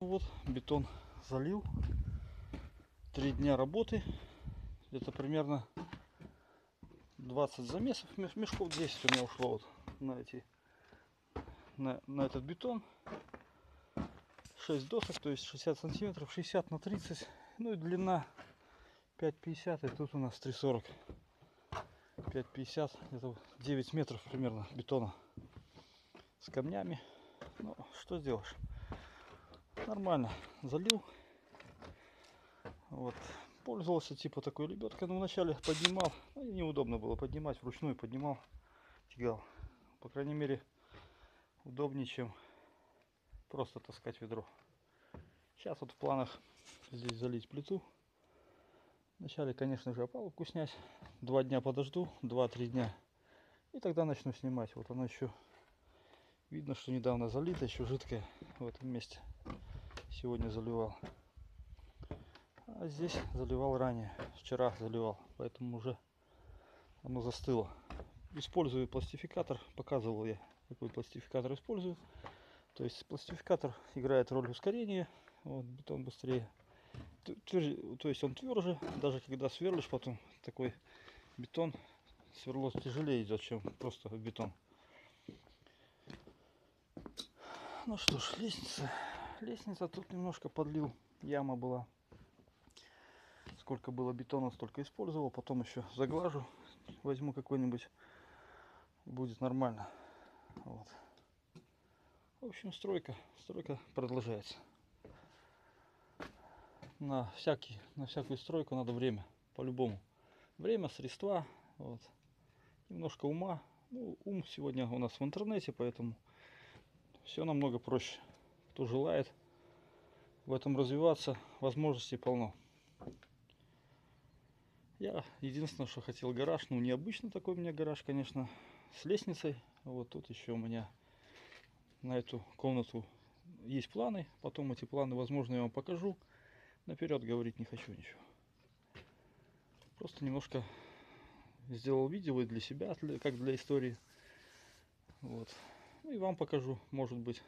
Вот бетон залил. Три дня работы. Где-то примерно 20 замесов, меш- мешков 10 у меня ушло вот на эти на, на этот бетон. 6 досок, то есть 60 сантиметров, 60 на 30. Ну и длина 5,50 и тут у нас 3,40. 5,50, это 9 метров примерно бетона с камнями. Ну, что сделаешь? Нормально, залил. Вот. Пользовался типа такой лебедкой, но вначале поднимал. Ну, неудобно было поднимать, вручную поднимал, тягал. По крайней мере, удобнее, чем просто таскать ведро. Сейчас вот в планах здесь залить плиту. Вначале, конечно же, опалубку снять. Два дня подожду, два-три дня. И тогда начну снимать. Вот оно еще видно, что недавно залито, еще жидкое в этом месте. Сегодня заливал. А здесь заливал ранее. Вчера заливал. Поэтому уже оно застыло. Использую пластификатор. Показывал я, какой пластификатор использую. То есть пластификатор играет роль ускорения. Вот, бетон быстрее. Т- твер- То есть он тверже. Даже когда сверлишь потом такой бетон, сверло тяжелее идет, чем просто бетон. Ну что ж, лестница. Лестница тут немножко подлил. Яма была. Сколько было бетона, столько использовал. Потом еще заглажу. Возьму какой-нибудь. Будет нормально. Вот. В общем, стройка. Стройка продолжается. На, всякий, на всякую стройку надо время. По-любому. Время, средства. Вот. Немножко ума. Ну, ум сегодня у нас в интернете, поэтому все намного проще. Кто желает в этом развиваться, возможностей полно. Я единственное, что хотел гараж, ну необычно такой у меня гараж, конечно, с лестницей. Вот тут еще у меня на эту комнату есть планы. Потом эти планы, возможно, я вам покажу. Наперед говорить не хочу ничего. Просто немножко сделал видео и для себя, как для истории. Вот. Ну и вам покажу, может быть,